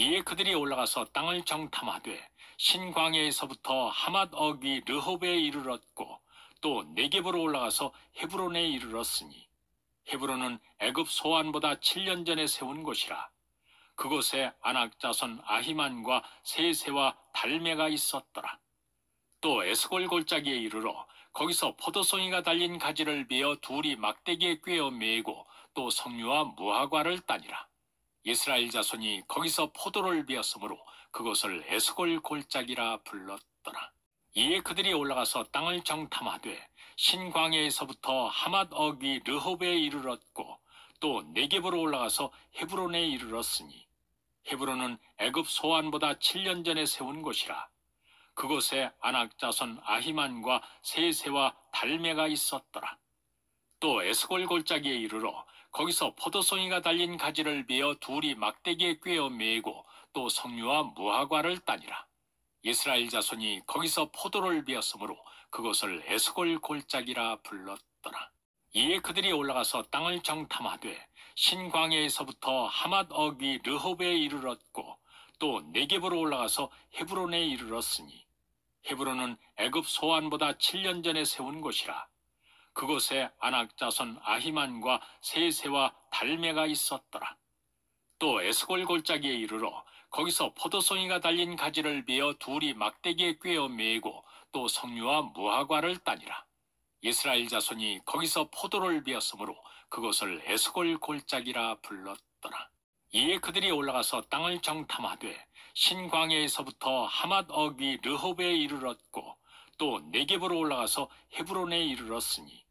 이에 그들이 올라가서 땅을 정탐하되 신광야에서부터 하맛 어귀 르홉에 이르렀고 또 네겝으로 올라가서 헤브론에 이르렀으니 헤브론은 애굽 소안보다 7년 전에 세운 곳이라. 그곳에 아낙 자손 아히만과 세세와 달메가 있었더라. 또 에스골 골짜기에 이르러 거기서 포도송이가 달린 가지를 베어 둘이 막대기에 꿰어 메고 또 석류와 무화과를 따니라 이스라엘 자손이 거기서 포도를 베었으므로 그것을 에스골 골짜기라 불렀더라. 이에 그들이 올라가서 땅을 정탐하되 신광야에서부터 하맛 어귀 르홉에 이르렀고 또 네겝으로 올라가서 헤브론에 이르렀으니 헤브론은 애굽 소안보다 7년 전에 세운 곳이라 그곳에 아낙 자손 아히만과 세세와 달메가 있었더라. 또 에스골 골짜기에 이르러 거기서 포도송이가 달린 가지를 베어 둘이 막대기에 꿰어 메고 또 석류와 무화과를 따니라. 이스라엘 자손이 거기서 포도를 베었으므로 그것을 에스골 골짜기라 불렀더라. 이에 그들이 올라가서 땅을 정탐하되 신광야에서부터 하맛 어귀 르홉에 이르렀고 또 네겝으로 올라가서 헤브론에 이르렀으니 헤브론은 애굽 소안보다 7년 전에 세운 곳이라 그곳에 아낙 자손 아히만과 세세와 달메가 있었더라. 또 에스골 골짜기에 이르러 거기서 포도송이가 달린 가지를 베어 둘이 막대기에 꿰어 메고 또 석류와 무화과를 따니라. 이스라엘 자손이 거기서 포도를 베었으므로 그것을 에스골 골짜기라 불렀더라. 이에 그들이 올라가서 땅을 정탐하되 신광야에서부터 하맛 어귀 르홉에 이르렀고 또 네겝으로 올라가서 헤브론에 이르렀으니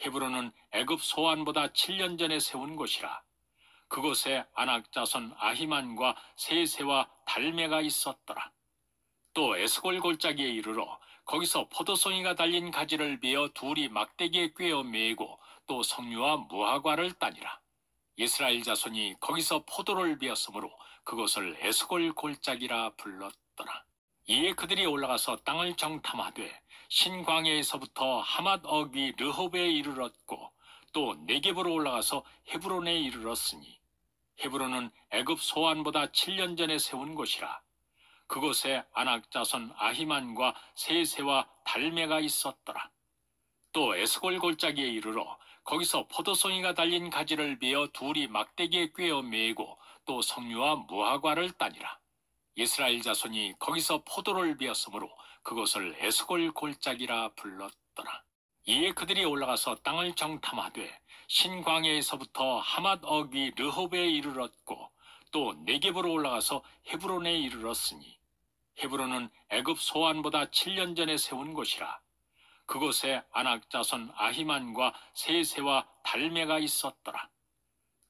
헤브론은 애굽 소안보다 7년 전에 세운 곳이라. 그곳에 아낙 자손 아히만과 세세와 달메가 있었더라. 또 에스골 골짜기에 이르러 거기서 포도송이가 달린 가지를 베어 둘이 막대기에 꿰어 메고 또 석류와 무화과를 따니라. 이스라엘 자손이 거기서 포도를 베었으므로 그것을 에스골 골짜기라 불렀더라 이에 그들이 올라가서 땅을 정탐하되 신광야에서부터 하맛 어귀 르홉에 이르렀고 또 네겝으로 올라가서 헤브론에 이르렀으니 헤브론은 애굽 소안보다 7년 전에 세운 곳이라. 그곳에 아낙 자손 아히만과 세세와 달메가 있었더라. 또 에스골 골짜기에 이르러 거기서 포도송이가 달린 가지를 베어 둘이 막대기에 꿰어 메고 또 석류와 무화과를 따니라 이스라엘 자손이 거기서 포도를 베었으므로 그것을 에스골 골짜기라 불렀더라. 이에 그들이 올라가서 땅을 정탐하되 신광야에서부터 하맛 어귀 르홉에 이르렀고 또 네겝으로 올라가서 헤브론에 이르렀으니 헤브론은 애굽 소안보다 7년 전에 세운 곳이라 그곳에 아낙 자손 아히만과 세세와 달메가 있었더라.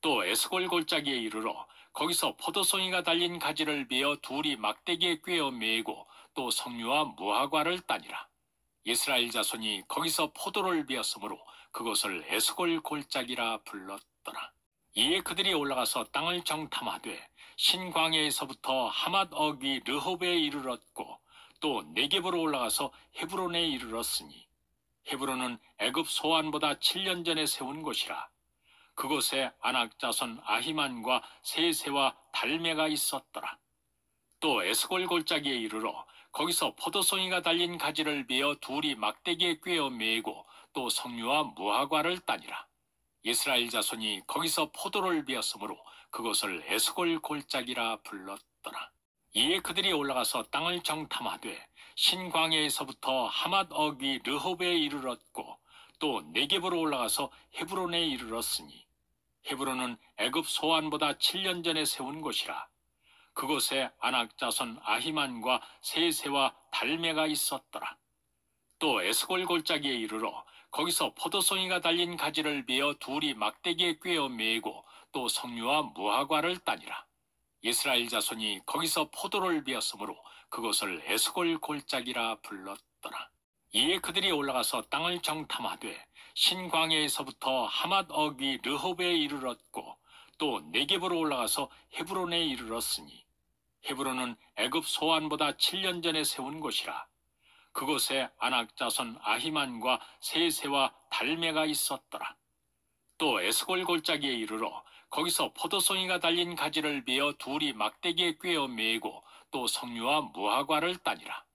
또 에스골 골짜기에 이르러 거기서 포도송이가 달린 가지를 베어 둘이 막대기에 꿰어 메고 또 석류와 무화과를 따니라. 이스라엘 자손이 거기서 포도를 베었으므로 그것을 에스골 골짜기라 불렀더라. 이에 그들이 올라가서 땅을 정탐하되 신광야에서부터 하맛 어귀 르홉에 이르렀고 또 네겝으로 올라가서 헤브론에 이르렀으니 헤브론은 애굽 소안보다 7년 전에 세운 곳이라 그곳에 아낙 자손 아히만과 세세와 달메가 있었더라. 또 에스골 골짜기에 이르러 거기서 포도송이가 달린 가지를 베어 둘이 막대기에 꿰어 메고 또 석류와 무화과를 따니라. 이스라엘 자손이 거기서 포도를 베었으므로 그것을 에스골 골짜기라 불렀더라. 이에 그들이 올라가서 땅을 정탐하되 신광야에서부터 하맛 어귀 르홉에 이르렀고 또 네겝으로 올라가서 헤브론에 이르렀으니 헤브론은 애굽 소안보다 7년 전에 세운 곳이라 그곳에 아낙 자손 아히만과 세세와 달메가 있었더라. 또 에스골 골짜기에 이르러 거기서 포도송이가 달린 가지를 베어 둘이 막대기에 꿰어 메고 또 석류와 무화과를 따니라. 이스라엘 자손이 거기서 포도를 베었으므로 그것을 에스골 골짜기라 불렀더라. 이에 그들이 올라가서 땅을 정탐하되 신광야에서부터 하맛 어귀 르홉에 이르렀고 또 네겝으로 올라가서 헤브론에 이르렀으니 헤브론은 애굽 소안보다 7년 전에 세운 곳이라 그곳에 아낙 자손 아히만과 세세와 달메가 있었더라 또 에스골 골짜기에 이르러 거기서 포도송이가 달린 가지를 베어 둘이 막대기에 꿰어 매고 또 석류와 무화과를 따니라.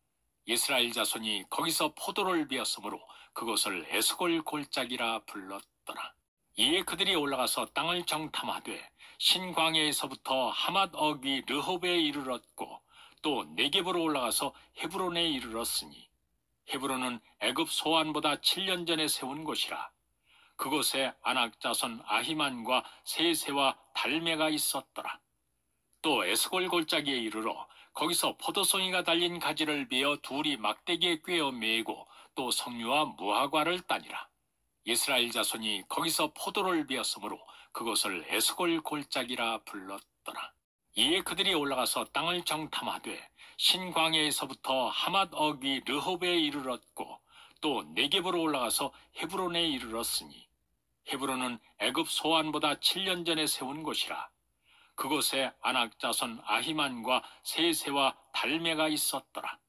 이스라엘 자손이 거기서 포도를 베었으므로 그것을 에스골 골짜기라 불렀더라. 이에 그들이 올라가서 땅을 정탐하되 신광야에서부터 하맛 어기 르홉에 이르렀고 또 네겝으로 올라가서 헤브론에 이르렀으니 헤브론은 애굽 소안보다 7년 전에 세운 곳이라. 그곳에 아낙 자손 아히만과 세세와 달메가 있었더라. 또 에스골 골짜기에 이르러 거기서 포도송이가 달린 가지를 베어 둘이 막대기에 꿰어 매고 또 석류와 무화과를 따니라. 이스라엘 자손이 거기서 포도를 베었으므로 그것을 에스골 골짜기라 불렀더라. 이에 그들이 올라가서 땅을 정탐하되 신광야에서부터 하맛 어기 르홉에 이르렀고 또 네겝으로 올라가서 헤브론에 이르렀으니 헤브론은 애굽 소안보다 7년 전에 세운 곳이라. 그곳에 아낙 자손 아히만과 세세와 달메가 있었더라.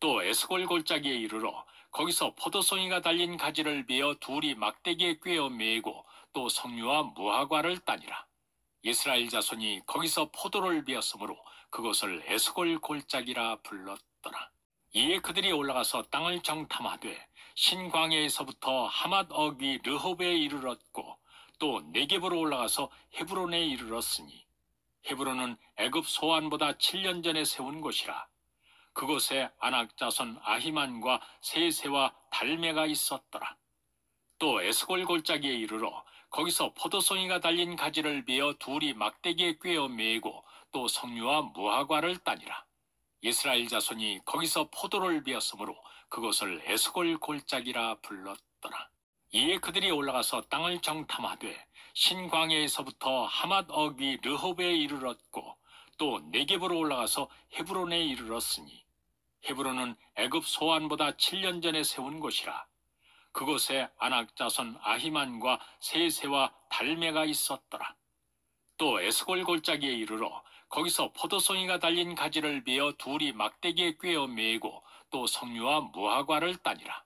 또 에스골 골짜기에 이르러 거기서 포도송이가 달린 가지를 베어 둘이 막대기에 꿰어 매고 또 석류와 무화과를 따니라. 이스라엘 자손이 거기서 포도를 베었으므로 그것을 에스골 골짜기라 불렀더라. 이에 그들이 올라가서 땅을 정탐하되 신광야에서부터 하맛 어기 르홉에 이르렀고 또 네겝으로 올라가서 헤브론에 이르렀으니 헤브론은 애굽 소안보다 7년 전에 세운 곳이라. 그곳에 아낙 자손 아히만과 세세와 달메가 있었더라. 또 에스골 골짜기에 이르러 거기서 포도송이가 달린 가지를 베어 둘이 막대기에 꿰어 매고 또 석류와 무화과를 따니라. 이스라엘 자손이 거기서 포도를 베었으므로 그것을 에스골 골짜기라 불렀더라. 이에 그들이 올라가서 땅을 정탐하되 신광야에서부터 하맛 어기 르홉에 이르렀고 또 네겝으로 올라가서 헤브론에 이르렀으니 헤브론은 애굽 소안보다 7년 전에 세운 곳이라. 그곳에 아낙 자손 아히만과 세세와 달메가 있었더라. 또 에스골 골짜기에 이르러 거기서 포도송이가 달린 가지를 베어 둘이 막대기에 꿰어 매고 또 석류와 무화과를 따니라.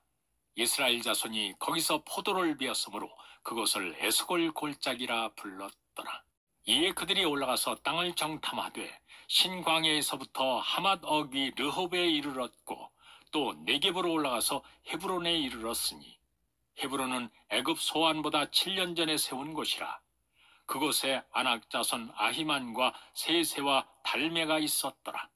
이스라엘 자손이 거기서 포도를 베었으므로 그것을 에스골 골짜기라 불렀더라. 이에 그들이 올라가서 땅을 정탐하되 신광야에서부터 하맛 어기 르홉에 이르렀고 또 네겝으로 올라가서 헤브론에 이르렀으니 헤브론은 애굽 소안보다 7년 전에 세운 곳이라. 그곳에 아낙 자손 아히만과 세세와 달메가 있었더라.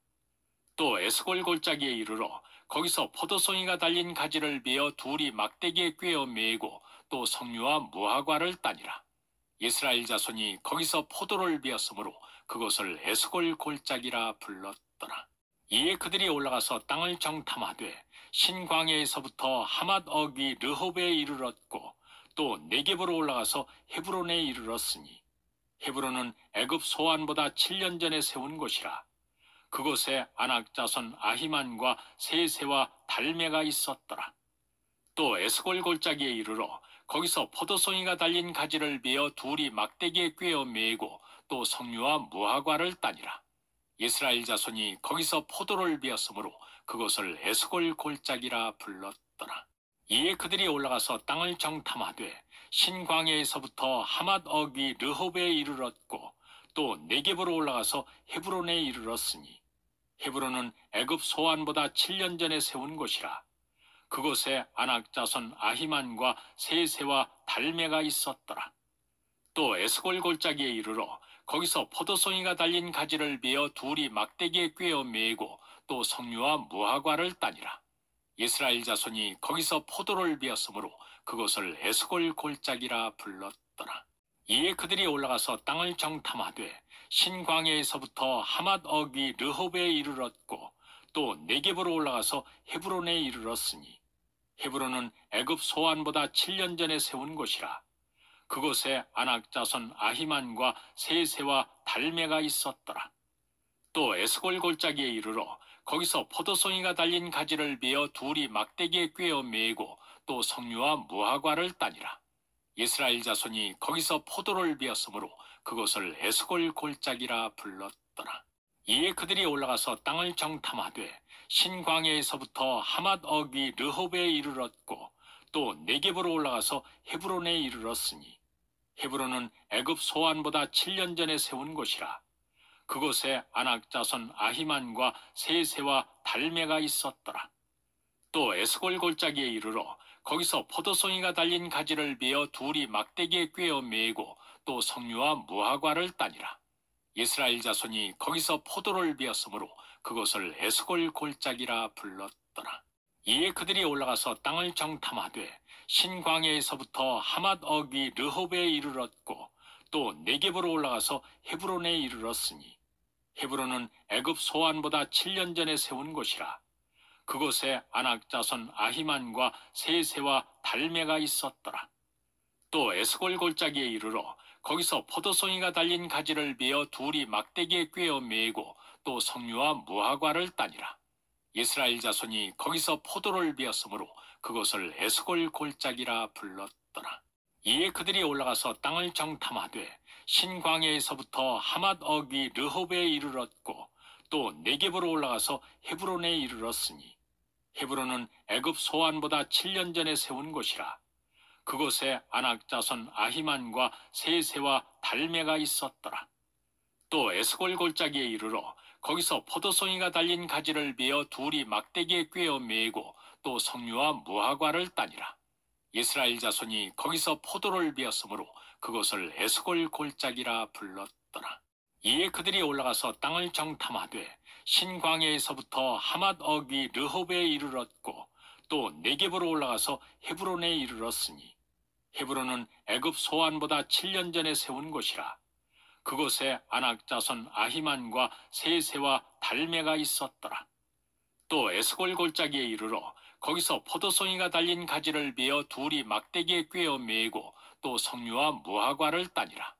또 에스골 골짜기에 이르러 거기서 포도송이가 달린 가지를 베어 둘이 막대기에 꿰어 매고 또 석류와 무화과를 따니라. 이스라엘 자손이 거기서 포도를 베었으므로 그것을 에스골 골짜기라 불렀더라. 이에 그들이 올라가서 땅을 정탐하되 신광야에서부터 하맛 어기 르홉에 이르렀고 또 네겝으로 올라가서 헤브론에 이르렀으니 헤브론은 애굽 소안보다 7년 전에 세운 곳이라. 그곳에 아낙 자손 아히만과 세세와 달메가 있었더라. 또 에스골 골짜기에 이르러 거기서 포도송이가 달린 가지를 베어 둘이 막대기에 꿰어 매고 또 석류와 무화과를 따니라. 이스라엘 자손이 거기서 포도를 베었으므로 그것을 에스골 골짜기라 불렀더라. 이에 그들이 올라가서 땅을 정탐하되 신광야에서부터 하맛 어기 르홉에 이르렀고 또 네겝으로 올라가서 헤브론에 이르렀으니 헤브론은 애굽 소안보다 7년 전에 세운 곳이라. 그곳에 아낙 자손 아히만과 세세와 달메가 있었더라. 또 에스골 골짜기에 이르러 거기서 포도송이가 달린 가지를 베어 둘이 막대기에 꿰어 매고 또 석류와 무화과를 따니라. 이스라엘 자손이 거기서 포도를 베었으므로 그것을 에스골 골짜기라 불렀더라. 이에 그들이 올라가서 땅을 정탐하되 신광야에서부터 하맛 어기 르홉에 이르렀고 또 네겝으로 올라가서 헤브론에 이르렀으니 헤브론은 애굽 소안보다 7년 전에 세운 곳이라. 그곳에 아낙 자손 아히만과 세세와 달메가 있었더라. 또 에스골 골짜기에 이르러 거기서 포도송이가 달린 가지를 베어 둘이 막대기에 꿰어 매고 또 석류와 무화과를 따니라. 이스라엘 자손이 거기서 포도를 베었으므로 그것을 에스골 골짜기라 불렀더라. 이에 그들이 올라가서 땅을 정탐하되 신광야에서부터 하맛 어기 르홉에 이르렀고 또 네겝으로 올라가서 헤브론에 이르렀으니 헤브론은 애굽 소안보다 7년 전에 세운 곳이라. 그곳에 아낙 자손 아히만과 세세와 달메가 있었더라. 또 에스골 골짜기에 이르러 거기서 포도송이가 달린 가지를 베어 둘이 막대기에 꿰어 메고 또 석류와 무화과를 따니라. 이스라엘 자손이 거기서 포도를 베었으므로 그것을 에스골 골짜기라 불렀더라. 이에 그들이 올라가서 땅을 정탐하되 신광야에서부터 하맛 어기 르홉에 이르렀고 또 네겝으로 올라가서 헤브론에 이르렀으니 헤브론은 애굽 소안보다 7년 전에 세운 곳이라. 그곳에 아낙 자손 아히만과 세세와 달메가 있었더라. 또 에스골 골짜기에 이르러 거기서 포도송이가 달린 가지를 베어 둘이 막대기에 꿰어 메고 또 석류와 무화과를 따니라. 이스라엘 자손이 거기서 포도를 베었으므로 그것을 에스골 골짜기라 불렀더라. 이에 그들이 올라가서 땅을 정탐하되 신광야에서부터 하맛 어기 르홉에 이르렀고 또 네겝으로 올라가서 헤브론에 이르렀으니 헤브론은 애굽 소안보다 7년 전에 세운 곳이라. 그곳에 아낙 자손 아히만과 세세와 달메가 있었더라. 또 에스골 골짜기에 이르러 거기서 포도송이가 달린 가지를 베어 둘이 막대기에 꿰어 메고 또 석류와 무화과를 따니라. 이스라엘 자손이 거기서 포도를 베었으므로 그것을 에스골 골짜기라 불렀더라. 이에 그들이 올라가서 땅을 정탐하되 신광야에서부터 하맛 어기 르홉에 이르렀고 또 네겝으로 올라가서 헤브론에 이르렀으니 헤브론은 애굽 소안보다 7년 전에 세운 곳이라. 그곳에 아낙 자손 아히만과 세세와 달메가 있었더라. 또 에스골 골짜기에 이르러 거기서 포도송이가 달린 가지를 베어 둘이 막대기에 꿰어 메고 또 석류와 무화과를 따니라.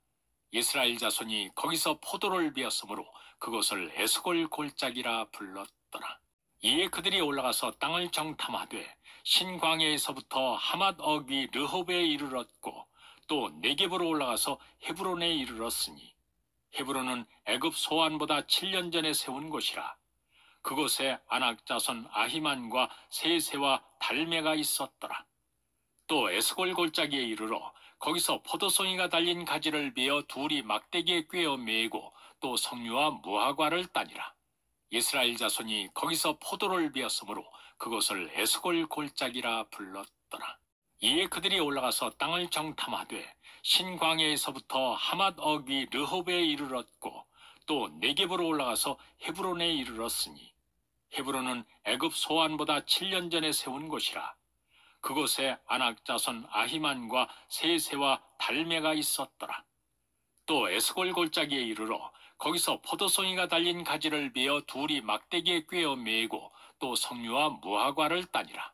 이스라엘 자손이 거기서 포도를 베었으므로 그것을 에스골 골짜기라 불렀더라. 이에 그들이 올라가서 땅을 정탐하되 신광야에서부터 하맛 어기 르홉에 이르렀고 또 네겝으로 올라가서 헤브론에 이르렀으니 헤브론은 애굽 소안보다 7년 전에 세운 곳이라. 그곳에 아낙 자손 아히만과 세세와 달메가 있었더라. 또 에스골 골짜기에 이르러 거기서 포도송이가 달린 가지를 베어 둘이 막대기에 꿰어 메고 또 석류와 무화과를 따니라. 이스라엘 자손이 거기서 포도를 베었으므로 그것을 에스골 골짜기라 불렀더라. 이에 그들이 올라가서 땅을 정탐하되 신광야에서부터 하맛 어기 르홉에 이르렀고 또 네겝으로 올라가서 헤브론에 이르렀으니 헤브론은 애굽 소안보다 7년 전에 세운 곳이라. 그곳에 아낙 자손 아히만과 세세와 달메가 있었더라. 또 에스골 골짜기에 이르러 거기서 포도송이가 달린 가지를 베어 둘이 막대기에 꿰어 메고 또 석류와 무화과를 따니라.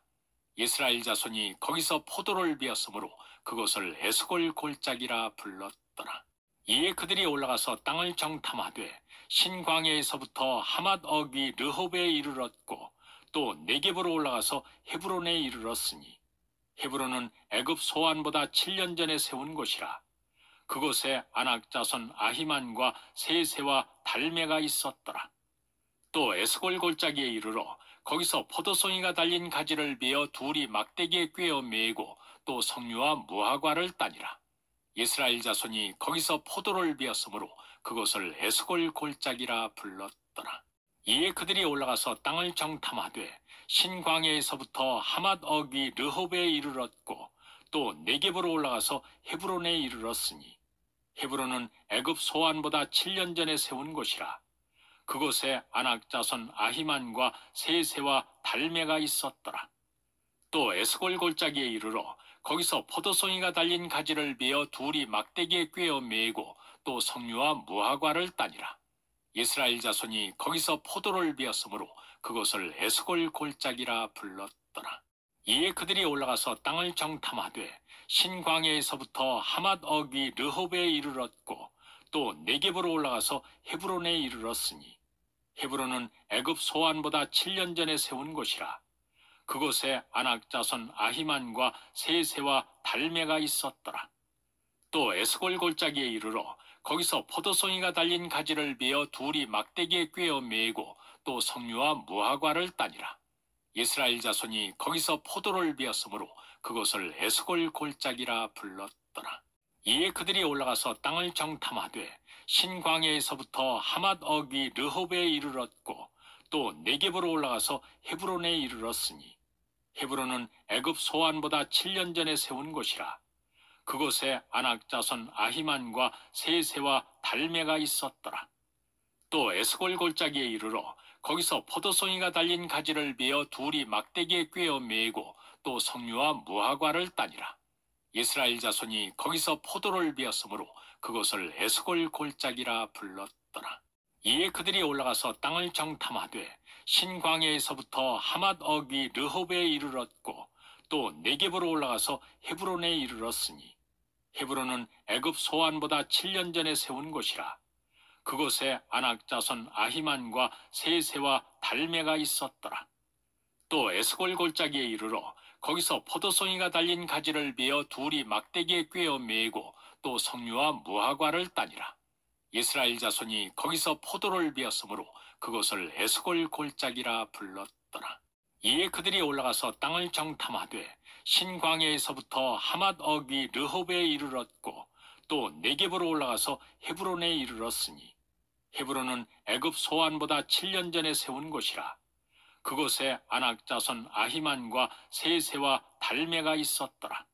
이스라엘 자손이 거기서 포도를 베었으므로 그것을 에스골 골짜기라 불렀더라. 이에 그들이 올라가서 땅을 정탐하되 신광야에서부터 하맛 어기 르홉에 이르렀고 또 네겝으로 올라가서 헤브론에 이르렀으니 헤브론은 애굽 소안보다 7년 전에 세운 곳이라. 그곳에 아낙 자손 아히만과 세세와 달메가 있었더라. 또 에스골 골짜기에 이르러 거기서 포도송이가 달린 가지를 베어 둘이 막대기에 꿰어 메고 또 석류와 무화과를 따니라. 이스라엘 자손이 거기서 포도를 베었으므로 그것을 에스골 골짜기라 불렀더라. 이에 그들이 올라가서 땅을 정탐하되 신광야에서부터 하맛 어기 르홉에 이르렀고 또 네겝으로 올라가서 헤브론에 이르렀으니 헤브론은 애굽 소안보다 7년 전에 세운 곳이라. 그곳에 아낙 자손 아히만과 세세와 달메가 있었더라. 또 에스골 골짜기에 이르러 거기서 포도송이가 달린 가지를 베어 둘이 막대기에 꿰어 메고 또 석류와 무화과를 따니라. 이스라엘 자손이 거기서 포도를 베었으므로 그것을 에스골 골짜기라 불렀더라. 이에 그들이 올라가서 땅을 정탐하되 신광야에서부터 하맛 어기 르홉에 이르렀고 또 네겝으로 올라가서 헤브론에 이르렀으니 헤브론은 애굽 소안보다 7년 전에 세운 곳이라. 그곳에 아낙 자손 아히만과 세세와 달메가 있었더라. 또 에스골 골짜기에 이르러 거기서 포도송이가 달린 가지를 베어 둘이 막대기에 꿰어 메고 또 석류와 무화과를 따니라. 이스라엘 자손이 거기서 포도를 베었으므로 그것을 에스골 골짜기라 불렀더라. 이에 그들이 올라가서 땅을 정탐하되 신광야에서부터 하맛 어귀 르홉에 이르렀고 또 네겝으로 올라가서 헤브론에 이르렀으니 헤브론은 애굽 소안보다 7년 전에 세운 곳이라. 그곳에 아낙 자손 아히만과 세세와 달메가 있었더라. 또 에스골 골짜기에 이르러 거기서 포도송이가 달린 가지를 베어 둘이 막대기에 꿰어 메고 또 석류와 무화과를 따니라. 이스라엘 자손이 거기서 포도를 베었으므로 그것을 에스골 골짜기라 불렀더라. 이에 그들이 올라가서 땅을 정탐하되 신광야에서부터 하맛 어귀 르홉에 이르렀고 또 네겝으로 올라가서 헤브론에 이르렀으니 헤브론은 애굽 소안보다 7년 전에 세운 곳이라 그곳에 아낙 자손 아히만과 세세와 달메가 있었더라. 또 에스골 골짜기에 이르러 거기서 포도송이가 달린 가지를 베어 둘이 막대기에 꿰어 메고 또 석류와 무화과를 따니라. 이스라엘 자손이 거기서 포도를 베었으므로 그것을 에스골 골짜기라 불렀더라. 이에 그들이 올라가서 땅을 정탐하되 신광야에서부터 하맛 어귀 르홉에 이르렀고 또 네겝으로 올라가서 헤브론에 이르렀으니 헤브론은 애굽 소안보다 7년 전에 세운 곳이라. 그곳에 아낙 자손 아히만과 세세와 달메가 있었더라.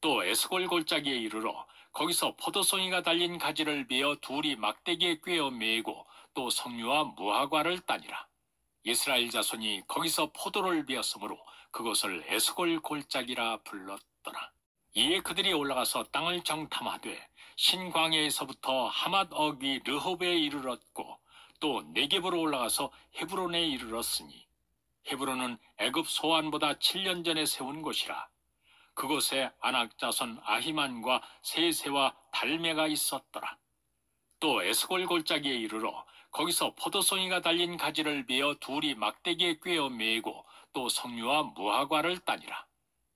또 에스골 골짜기에 이르러 거기서 포도송이가 달린 가지를 베어 둘이 막대기에 꿰어 메고 또 석류와 무화과를 따니라. 이스라엘 자손이 거기서 포도를 베었으므로 그것을 에스골 골짜기라 불렀더라. 이에 그들이 올라가서 땅을 정탐하되 신광야에서부터 하맛 어귀 르홉에 이르렀고 또 네겝으로 올라가서 헤브론에 이르렀으니 헤브론은 애굽 소안보다 7년 전에 세운 곳이라. 그곳에 아낙 자손 아히만과 세세와 달메가 있었더라. 또 에스골 골짜기에 이르러 거기서 포도송이가 달린 가지를 베어 둘이 막대기에 꿰어 메고 또 석류와 무화과를 따니라.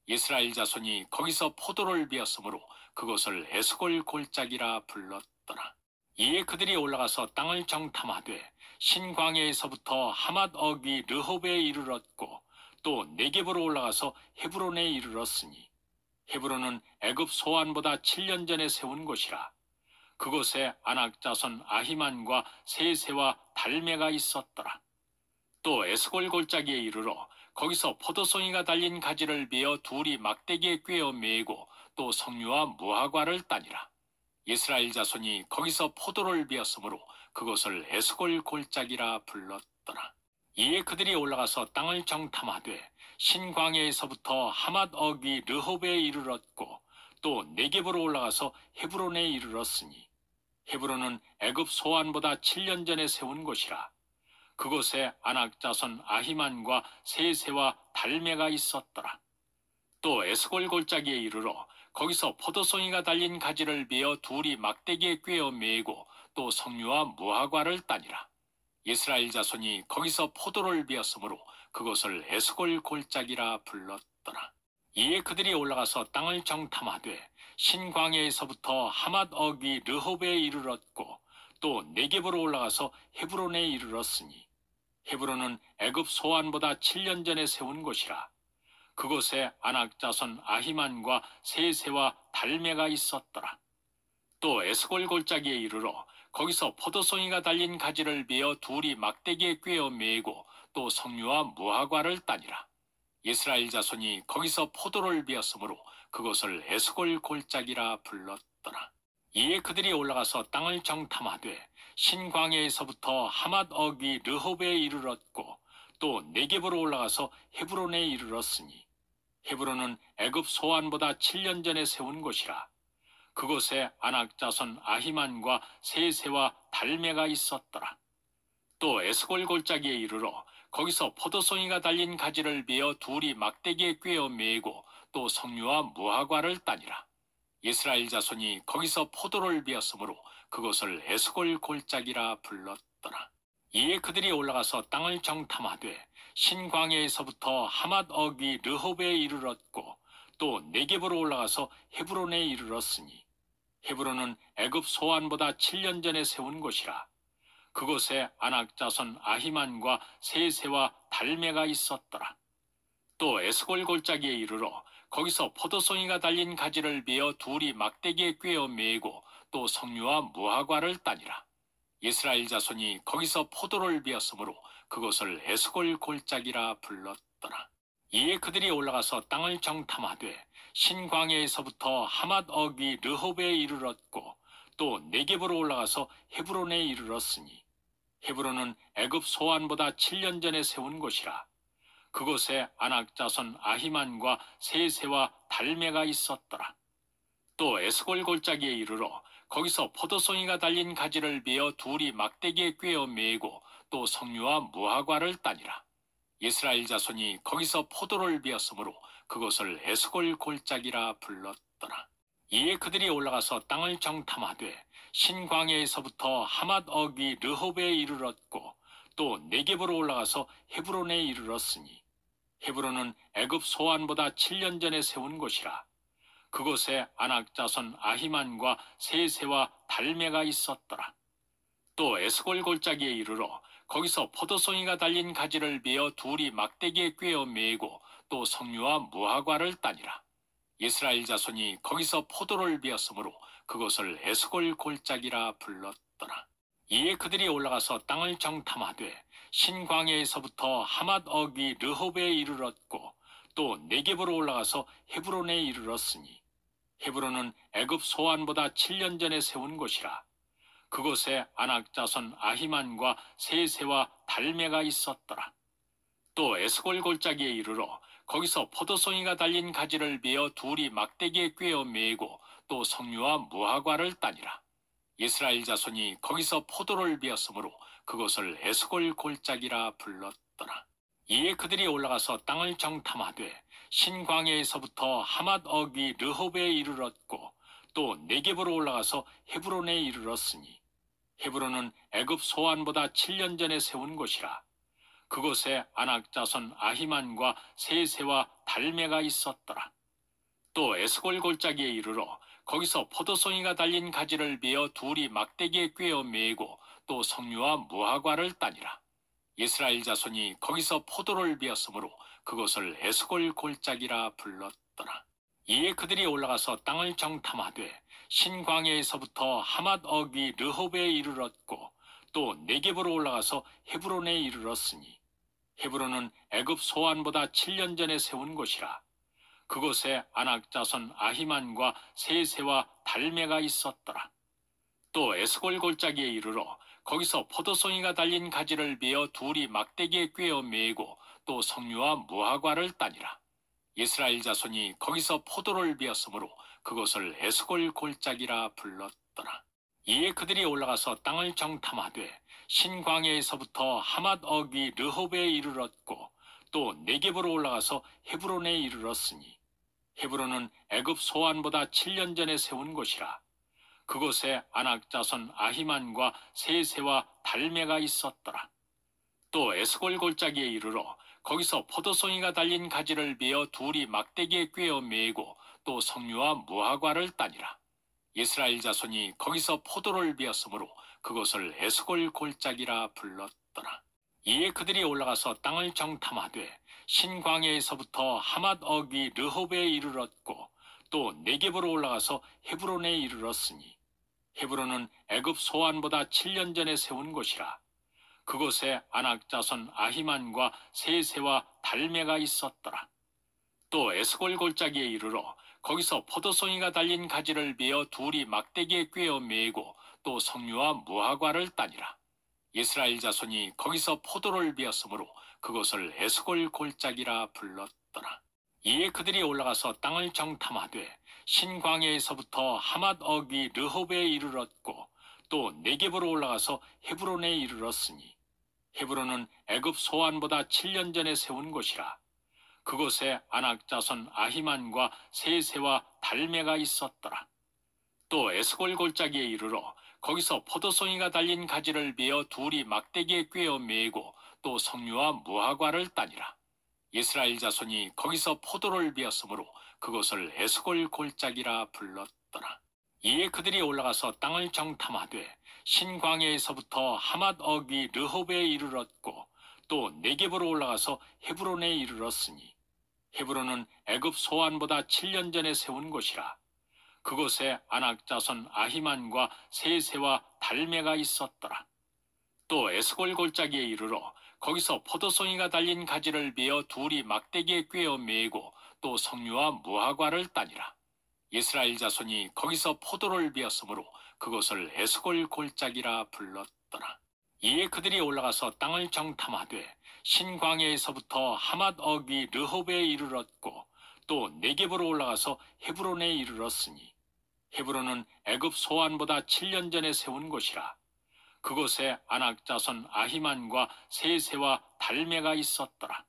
이스라엘 자손이 거기서 포도를 베었으므로 그것을 에스골 골짜기라 불렀더라. 이에 그들이 올라가서 땅을 정탐하되 신광야에서부터 하맛 어귀 르홉에 이르렀고 또 네겝으로 올라가서 헤브론에 이르렀으니 헤브론은 애굽 소안보다 7년 전에 세운 곳이라. 그곳에 아낙 자손 아히만과 세세와 달메가 있었더라. 또 에스골 골짜기에 이르러 거기서 포도송이가 달린 가지를 베어 둘이 막대기에 꿰어 메고 또 석류와 무화과를 따니라. 이스라엘 자손이 거기서 포도를 베었으므로 그것을 에스골 골짜기라 불렀더라. 이에 그들이 올라가서 땅을 정탐하되 신광야에서부터 하맛 어귀 르홉에 이르렀고 또 네겝으로 올라가서 헤브론에 이르렀으니 헤브론은 애굽 소안보다 7년 전에 세운 곳이라 그곳에 아낙 자손 아히만과 세세와 달메가 있었더라. 또 에스골 골짜기에 이르러 거기서 포도송이가 달린 가지를 베어 둘이 막대기에 꿰어 메고 또 석류와 무화과를 따니라. 이스라엘 자손이 거기서 포도를 베었으므로 그것을 에스골 골짜기라 불렀더라. 이에 그들이 올라가서 땅을 정탐하되 신광야에서부터 하맛 어귀 르홉에 이르렀고 또 네겝으로 올라가서 헤브론에 이르렀으니 헤브론은 애굽 소안보다 7년 전에 세운 곳이라. 그곳에 아낙 자손 아히만과 세세와 달메가 있었더라. 또 에스골 골짜기에 이르러 거기서 포도송이가 달린 가지를 베어 둘이 막대기에 꿰어 메고 또 석류와 무화과를 따니라. 이스라엘 자손이 거기서 포도를 베었으므로 그것을 에스골 골짜기라 불렀더라. 이에 그들이 올라가서 땅을 정탐하되 신광야에서부터 하맛 어귀 르홉에 이르렀고 또 네겝으로 올라가서 헤브론에 이르렀으니 헤브론은 애굽 소안보다 7년 전에 세운 곳이라 그곳에 아낙 자손 아히만과 세세와 달메가 있었더라. 또 에스골 골짜기에 이르러 거기서 포도송이가 달린 가지를 베어 둘이 막대기에 꿰어 메고 또 석류와 무화과를 따니라. 이스라엘 자손이 거기서 포도를 베었으므로 그것을 에스골 골짜기라 불렀더라. 이에 그들이 올라가서 땅을 정탐하되 신광야에서부터 하맛 어귀 르홉에 이르렀고 또 네겝으로 올라가서 헤브론에 이르렀으니 헤브론은 애굽 소안보다 7년 전에 세운 곳이라 그곳에 아낙 자손 아히만과 세세와 달메가 있었더라 또 에스골 골짜기에 이르러 거기서 포도송이가 달린 가지를 베어 둘이 막대기에 꿰어 매고 또 석류와 무화과를 따니라. 이스라엘 자손이 거기서 포도를 베었으므로 그것을 에스골 골짜기라 불렀더라. 이에 그들이 올라가서 땅을 정탐하되 신광야에서부터 하맛 어귀 르홉에 이르렀고 또 네겝으로 올라가서 헤브론에 이르렀으니 헤브론은 애굽 소안보다 7년 전에 세운 곳이라. 그곳에 아낙 자손 아히만과 세세와 달메가 있었더라. 또 에스골 골짜기에 이르러 거기서 포도송이가 달린 가지를 베어 둘이 막대기에 꿰어 매고 또 석류와 무화과를 따니라. 이스라엘 자손이 거기서 포도를 베었으므로 그것을 에스골 골짜기라 불렀더라. 이에 그들이 올라가서 땅을 정탐하되 신광야에서부터 하맛 어귀 르홉에 이르렀고 또 네겝으로 올라가서 헤브론에 이르렀으니 헤브론은 애굽 소안보다 7년 전에 세운 곳이라. 그곳에 아낙 자손 아히만과 세세와 달메가 있었더라. 또 에스골 골짜기에 이르러 거기서 포도송이가 달린 가지를 베어 둘이 막대기에 꿰어 매고 또 석류와 무화과를 따니라. 이스라엘 자손이 거기서 포도를 베었으므로 그것을 에스골 골짜기라 불렀더라. 이에 그들이 올라가서 땅을 정탐하되 신광야에서부터 하맛 어귀 르홉에 이르렀고 또 네겝으로 올라가서 헤브론에 이르렀으니 헤브론은 애굽 소안보다 7년 전에 세운 곳이라. 그곳에 아낙 자손 아히만과 세세와 달메가 있었더라. 또 에스골 골짜기에 이르러 거기서 포도송이가 달린 가지를 베어 둘이 막대기에 꿰어 매고 또 석류와 무화과를 따니라. 이스라엘 자손이 거기서 포도를 베었으므로 그것을 에스골 골짜기라 불렀더라. 이에 그들이 올라가서 땅을 정탐하되 신광야에서부터 하맛 어귀 르홉에 이르렀고 또 네겝으로 올라가서 헤브론에 이르렀으니 헤브론은 애굽 소안보다 7년 전에 세운 곳이라. 그곳에 아낙 자손 아히만과 세세와 달메가 있었더라. 또 에스골 골짜기에 이르러 거기서 포도송이가 달린 가지를 베어 둘이 막대기에 꿰어 매고 또 석류와 무화과를 따니라. 이스라엘 자손이 거기서 포도를 베었으므로 그것을 에스골 골짜기라 불렀더라. 이에 그들이 올라가서 땅을 정탐하되 신광야에서부터 하맛 어귀 르홉에 이르렀고 또 네겝으로 올라가서 헤브론에 이르렀으니 헤브론은 애굽 소안보다 7년 전에 세운 곳이라. 그곳에 아낙 자손 아히만과 세세와 달메가 있었더라. 또 에스골 골짜기에 이르러 거기서 포도송이가 달린 가지를 베어 둘이 막대기에 꿰어 매고 또 석류와 무화과를 따니라. 이스라엘 자손이 거기서 포도를 베었으므로 그것을 에스골 골짜기라 불렀더라. 이에 그들이 올라가서 땅을 정탐하되 신광야에서부터 하맛 어귀 르홉에 이르렀고 또 네겝으로 올라가서 헤브론에 이르렀으니 헤브론은 애굽 소안보다 7년 전에 세운 곳이라. 그곳에 아낙 자손 아히만과 세세와 달메가 있었더라. 또 에스골 골짜기에 이르러 거기서 포도송이가 달린 가지를 베어 둘이 막대기에 꿰어 매고 또 석류와 무화과를 따니라. 이스라엘 자손이 거기서 포도를 베었으므로 그것을 에스골 골짜기라 불렀더라. 이에 그들이 올라가서 땅을 정탐하되 신광야에서부터 하맛 어귀 르홉에 이르렀고 또 네겝으로 올라가서 헤브론에 이르렀으니 헤브론은 애굽 소안보다 7년 전에 세운 곳이라. 그곳에 아낙 자손 아히만과 세세와 달메가 있었더라. 또 에스골 골짜기에 이르러 거기서 포도송이가 달린 가지를 베어 둘이 막대기에 꿰어 매고 또 석류와 무화과를 따니라. 이스라엘 자손이 거기서 포도를 베었으므로 그것을 에스골 골짜기라 불렀더라. 이에 그들이 올라가서 땅을 정탐하되 신광야에서부터 하맛 어귀 르홉에 이르렀고 또 네겝으로 올라가서 헤브론에 이르렀으니 헤브론은 애굽 소안보다 7년 전에 세운 곳이라. 그곳에 아낙 자손 아히만과 세세와 달메가 있었더라. 또 에스골 골짜기에 이르러 거기서 포도송이가 달린 가지를 베어 둘이 막대기에 꿰어 매고 또 석류와 무화과를 따니라. 이스라엘 자손이 거기서 포도를 베었으므로 그것을 에스골 골짜기라 불렀더라. 이에 그들이 올라가서 땅을 정탐하되 신광야에서부터 하맛 어귀 르홉에 이르렀고 또 네겝으로 올라가서 헤브론에 이르렀으니 헤브론은 애굽 소환보다 7년 전에 세운 곳이라. 그곳에 아낙 자손 아히만과 세세와 달메가 있었더라. 또 에스골 골짜기에 이르러 거기서 포도송이가 달린 가지를 베어 둘이 막대기에 꿰어 매고 또 석류와 무화과를 따니라. 이스라엘 자손이 거기서 포도를 베었으므로 그곳을 에스골 골짜기라 불렀더라. 이에 그들이 올라가서 땅을 정탐하되 신광야에서부터 하맛 어귀 르홉에 이르렀고 또 네겝으로 올라가서 헤브론에 이르렀으니 헤브론은 애굽 소환보다 7년 전에 세운 곳이라. 그곳에 아낙 자손 아히만과 세세와 달메가 있었더라.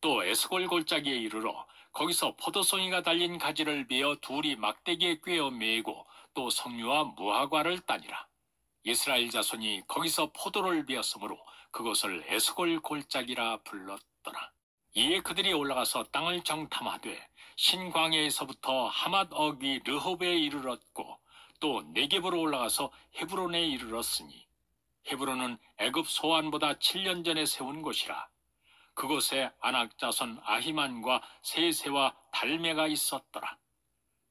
또 에스골 골짜기에 이르러 거기서 포도송이가 달린 가지를 베어 둘이 막대기에 꿰어 매고 또 석류와 무화과를 따니라. 이스라엘 자손이 거기서 포도를 베었으므로 그곳을 에스골 골짜기라 불렀더라. 이에 그들이 올라가서 땅을 정탐하되 신광야에서부터 하맛 어귀 르홉에 이르렀고 또 네겝으로 올라가서 헤브론에 이르렀으니 헤브론은 애굽 소환보다 7년 전에 세운 곳이라. 그곳에 아낙 자손 아히만과 세세와 달메가 있었더라.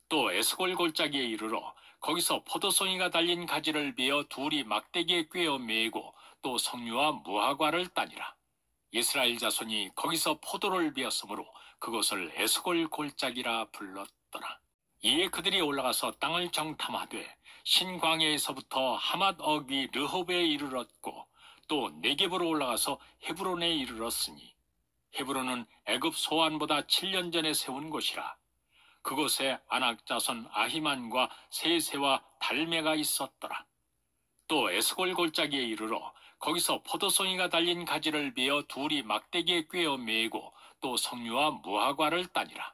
또 에스골 골짜기에 이르러 거기서 포도송이가 달린 가지를 베어 둘이 막대기에 꿰어 매고 또 석류와 무화과를 따니라. 이스라엘 자손이 거기서 포도를 베었으므로 그곳을 에스골 골짜기라 불렀더라. 이에 그들이 올라가서 땅을 정탐하되 신광야에서부터 하맛 어귀 르홉에 이르렀고 또 네겝으로 올라가서 헤브론에 이르렀으니 헤브론은 애굽 소환보다 7년 전에 세운 곳이라. 그곳에 아낙 자손 아히만과 세세와 달메가 있었더라. 또 에스골 골짜기에 이르러 거기서 포도송이가 달린 가지를 베어 둘이 막대기에 꿰어 매고 또 석류와 무화과를 따니라.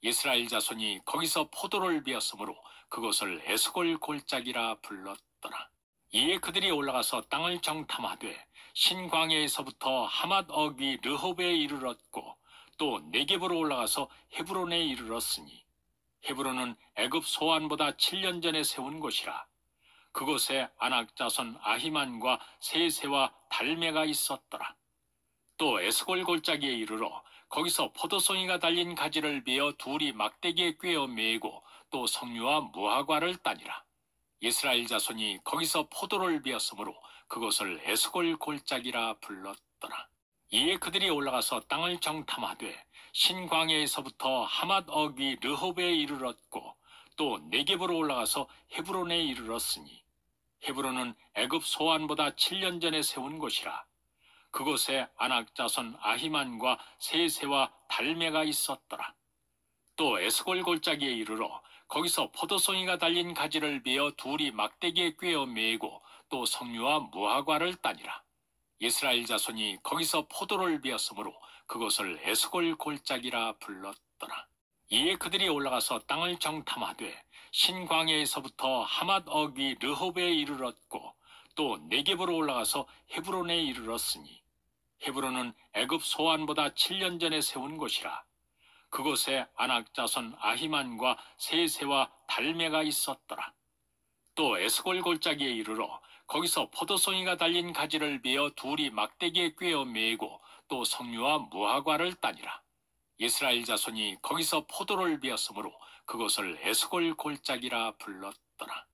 이스라엘 자손이 거기서 포도를 베었으므로 그곳을 에스골 골짜기라 불렀더라. 이에 그들이 올라가서 땅을 정탐하되 신광야에서부터 하맛 어귀 르홉에 이르렀고 또 네겝으로 올라가서 헤브론에 이르렀으니 헤브론은 애굽 소환보다 7년 전에 세운 곳이라. 그곳에 아낙 자손 아히만과 세세와 달메가 있었더라. 또 에스골 골짜기에 이르러 거기서 포도송이가 달린 가지를 베어 둘이 막대기에 꿰어 매고 또 석류와 무화과를 따니라. 이스라엘 자손이 거기서 포도를 베었으므로 그곳을 에스골 골짜기라 불렀더라. 이에 그들이 올라가서 땅을 정탐하되 신광야에서부터 하맛 어귀 르홉에 이르렀고 또 네겝으로 올라가서 헤브론에 이르렀으니 헤브론은 애굽 소환보다 7년 전에 세운 곳이라. 그곳에 아낙 자손 아히만과 세세와 달메가 있었더라. 또 에스골 골짜기에 이르러 거기서 포도송이가 달린 가지를 베어 둘이 막대기에 꿰어 매고 또 석류와 무화과를 따니라. 이스라엘 자손이 거기서 포도를 베었으므로 그곳을 에스골 골짜기라 불렀더라. 이에 그들이 올라가서 땅을 정탐하되 신광야에서부터 하맛 어귀 르홉에 이르렀고 또 네겝으로 올라가서 헤브론에 이르렀으니 헤브론은 애굽 소환보다 7년 전에 세운 곳이라. 그곳에 아낙 자손 아히만과 세세와 달메가 있었더라. 또 에스골 골짜기에 이르러 거기서 포도송이가 달린 가지를 베어 둘이 막대기에 꿰어 매고 또 석류와 무화과를 따니라. 이스라엘 자손이 거기서 포도를 베었으므로 그곳을 에스골 골짜기라 불렀더라.